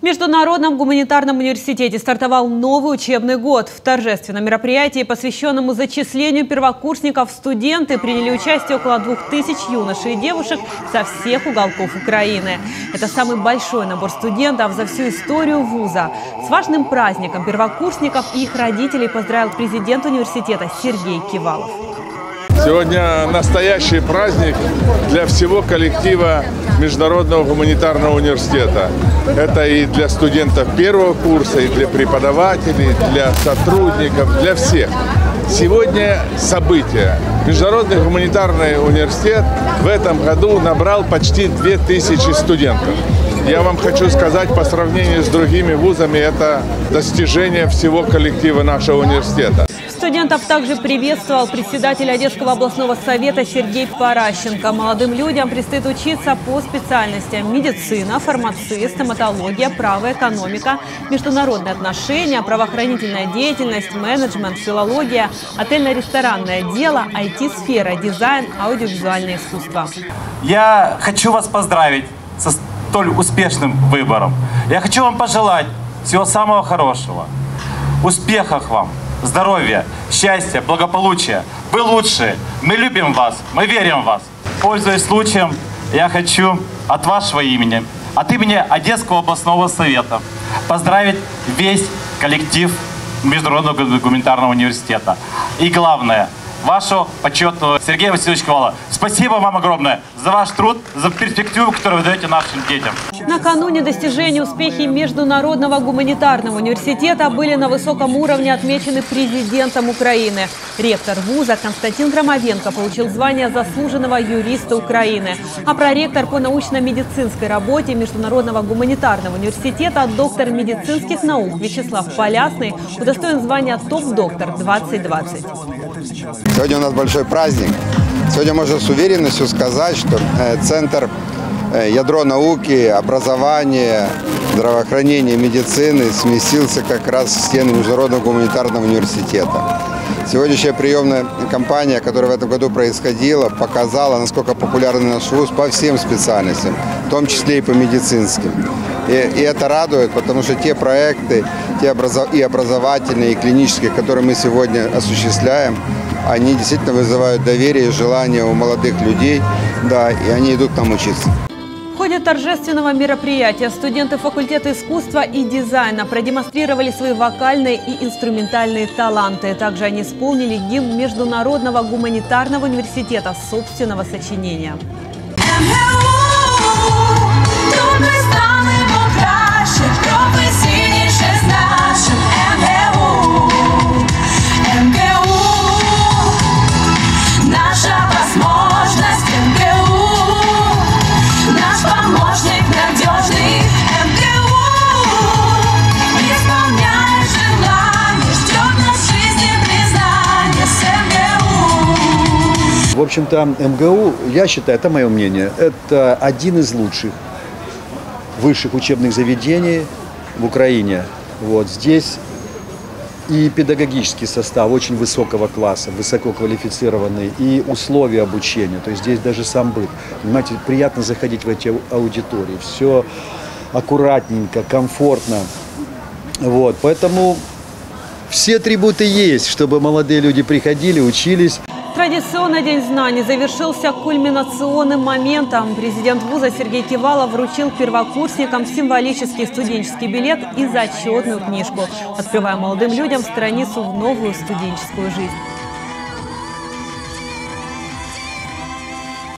В Международном гуманитарном университете стартовал новый учебный год. В торжественном мероприятии, посвященному зачислению первокурсников, студенты приняли участие около двух тысяч юношей и девушек со всех уголков Украины. Это самый большой набор студентов за всю историю вуза. С важным праздником первокурсников и их родителей поздравил президент университета Сергей Кивалов. Сегодня настоящий праздник для всего коллектива Международного гуманитарного университета. Это и для студентов первого курса, и для преподавателей, для сотрудников, для всех. Сегодня событие. Международный гуманитарный университет в этом году набрал почти 2000 студентов. Я вам хочу сказать, по сравнению с другими вузами, это достижение всего коллектива нашего университета. Студентов также приветствовал председатель Одесского областного совета Сергей Паращенко. Молодым людям предстоит учиться по специальностям медицина, фармация, стоматология, право, экономика, международные отношения, правоохранительная деятельность, менеджмент, филология, отельно-ресторанное дело, IT-сфера, дизайн, аудиовизуальное искусство. Я хочу вас поздравить со столь успешным выбором. Я хочу вам пожелать всего самого хорошего. Успехов вам! Здоровья, счастья, благополучия. Вы лучшие. Мы любим вас. Мы верим в вас. Пользуясь случаем, я хочу от вашего имени, от имени Одесского областного совета поздравить весь коллектив Международного гуманитарного университета. И главное, вашего почетного Сергея Васильевича Ковала. Спасибо вам огромное за ваш труд, за перспективу, которую вы даете нашим детям. Накануне достижения успехи Международного гуманитарного университета были на высоком уровне отмечены президентом Украины. Ректор вуза Константин Громовенко получил звание заслуженного юриста Украины. А проректор по научно-медицинской работе Международного гуманитарного университета доктор медицинских наук Вячеслав Полясный удостоен звания топ-доктор 2020. Сегодня у нас большой праздник. Сегодня можно с уверенностью сказать, что э, Центр э, ядро науки, образования, здравоохранения, медицины сместился как раз в стены Международного гуманитарного университета. Сегодняшняя приемная кампания, которая в этом году происходила, показала, насколько популярный наш вуз по всем специальностям, в том числе и по медицинским. И, и это радует, потому что те проекты, те образов, и образовательные, и клинические, которые мы сегодня осуществляем, они действительно вызывают доверие и желание у молодых людей, да, и они идут там учиться. Ходе торжественного мероприятия студенты факультета искусства и дизайна продемонстрировали свои вокальные и инструментальные таланты. Также они исполнили гимн Международного гуманитарного университета собственного сочинения. В общем-то, МГУ, я считаю, это мое мнение, это один из лучших высших учебных заведений в Украине. Вот здесь и педагогический состав очень высокого класса, высококвалифицированный, и условия обучения, то есть здесь даже сам быт. Понимаете, приятно заходить в эти аудитории, все аккуратненько, комфортно. Вот, поэтому все атрибуты есть, чтобы молодые люди приходили, учились. Традиционный День знаний завершился кульминационным моментом. Президент вуза Сергей Кивалов вручил первокурсникам символический студенческий билет и зачетную книжку, открывая молодым людям страницу в новую студенческую жизнь.